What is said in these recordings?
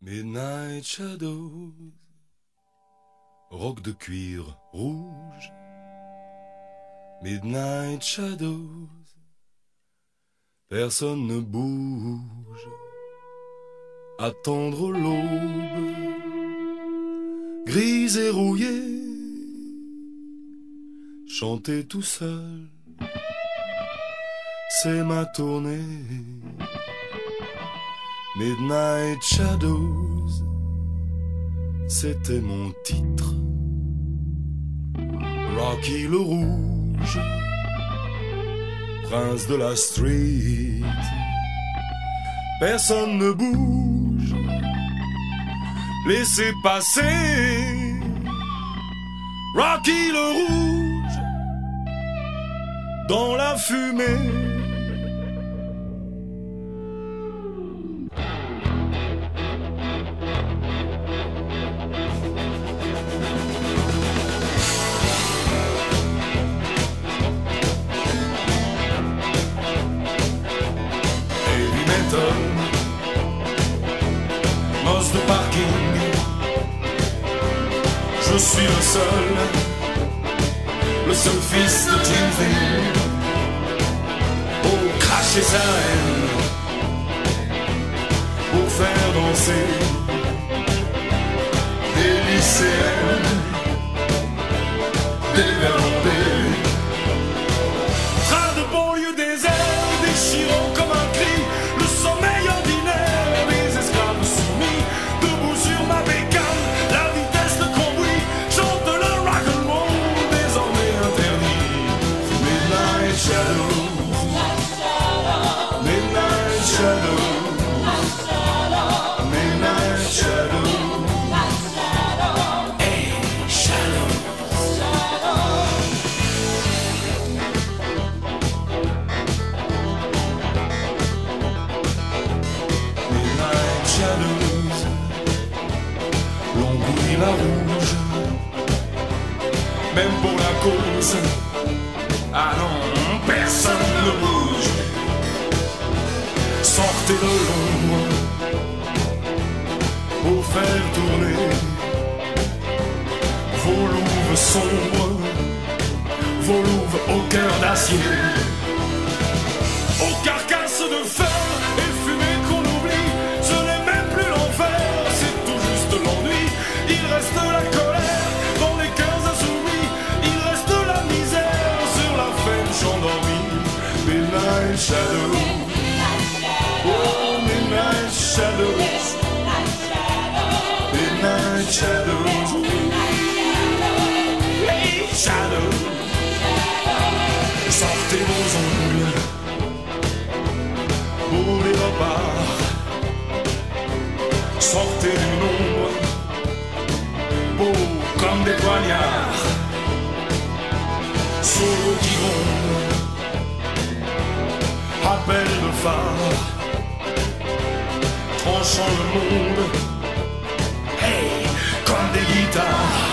Midnight Shadows, roc de cuir rouge. Midnight Shadows, personne ne bouge. Attendre l'aube, grise et rouillée, chanter tout seul, c'est ma tournée. Midnight Shadows, c'était mon titre. Rocky le rouge, prince de la street. Personne ne bouge, laissez passer. Rocky le rouge, dans la fumée. Metal, de parking. Je suis le seul, le seul fils de Dean. Pour cracher sa haine, pour faire danser des lycéennes, Sortez de l'ombre pour faire tourner vos louves sombres, vos louves au cœur d'acier aux carcasses de fer Sortez du nombre, comme des poignards. Ronde, appel de phare, tranchant le monde. Hey, comme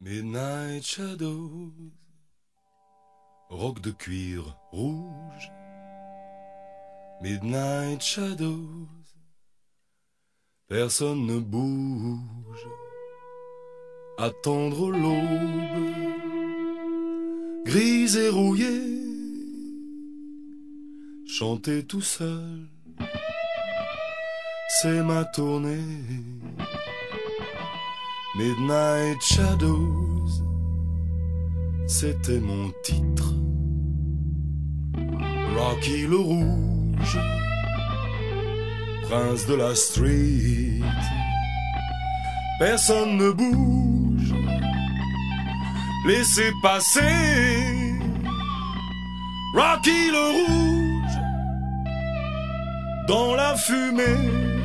Midnight Shadows, roc de cuir rouge. Midnight Shadows, Personne ne bouge, attendre l'aube, grise et rouillée, chanter tout seul, c'est ma tournée. Midnight Shadows, c'était mon titre. Rocky le rouge, prince de la street. Personne ne bouge, laissez passer. Rocky le rouge, dans la fumée.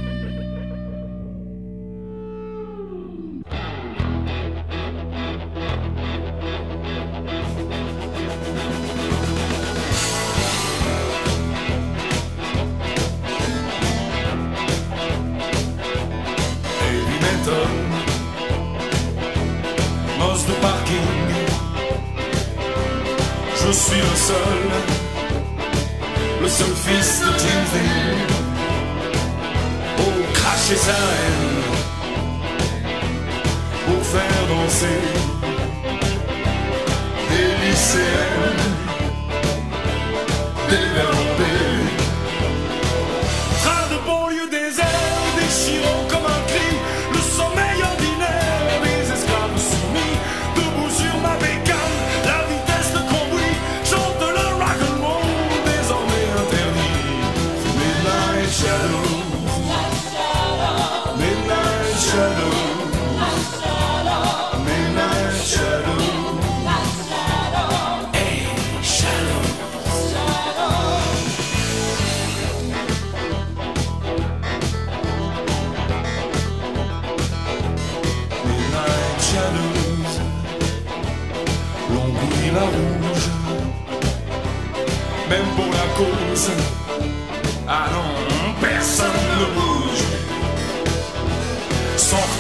Je suis le seul, le seul fils de Timothy. Pour cracher sa haine, pour faire danser des lycéennes,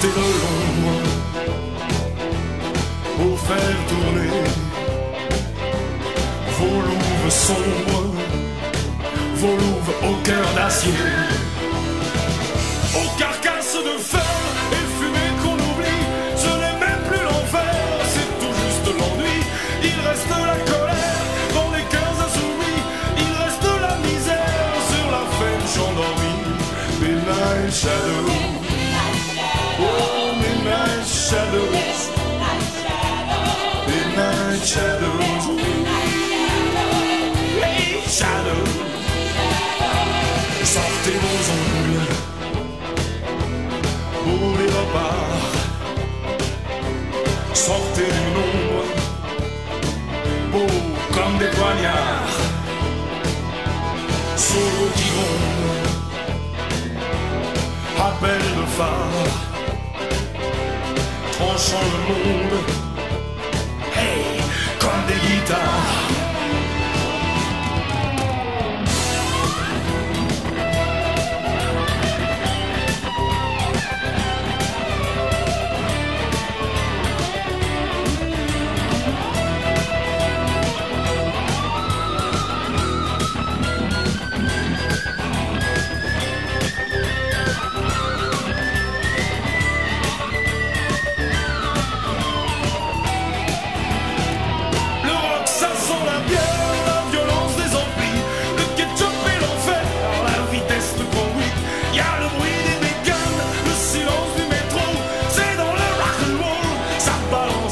Sortez de l'ombre pour faire tourner vos louves sombres, vos louves au cœur d'acier. Aux carcasses de fer et sortez du nombre, beaux comme des poignards. Solo qui gronde, appel de phare, tranchant le monde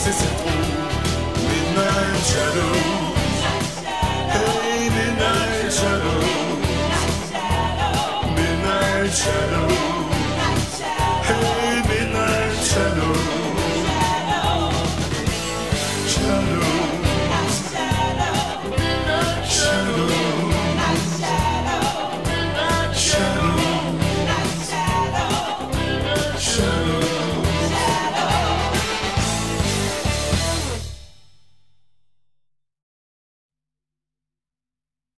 is at. Midnight shadows.